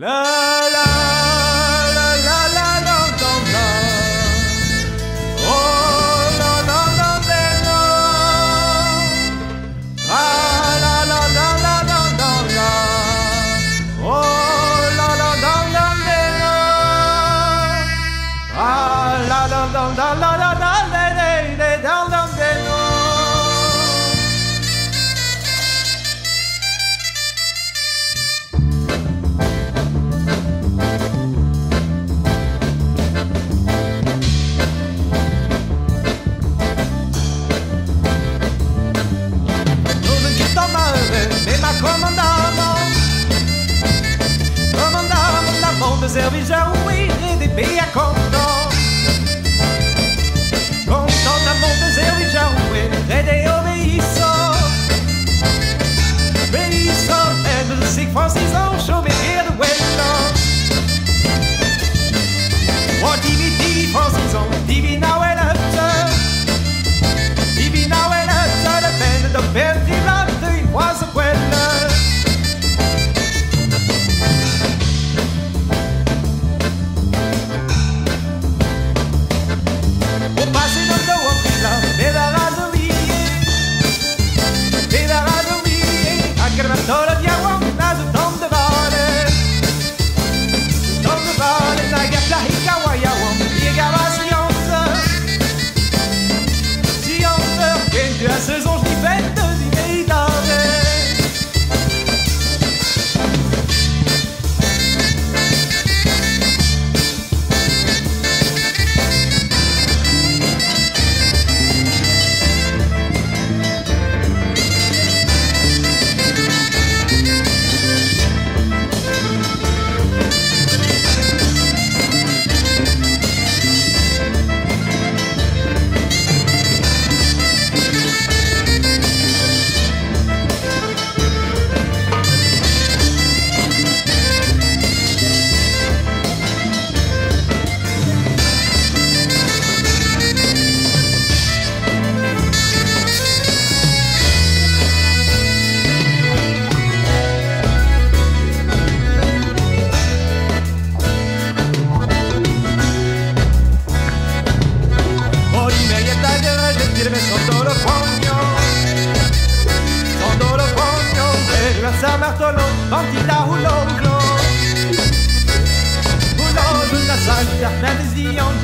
La Comandamos, comandamos, la tá bombe seu bijão e recebia conto Com na a bombe e bijão e recebeu isso Isso é do se fosse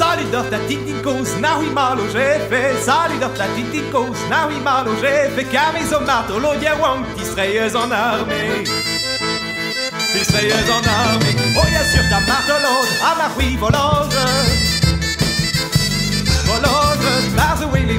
sali dort la titin koz na hui malo jefe. Sali dort la titin koz na hui malo jefe. Kamez o marto lo diawam ti sreiez an arme ti sreiez an Oh, bien sûr, ta martelonde, à ma ah, bah oui, volante. Volante, Marzouille,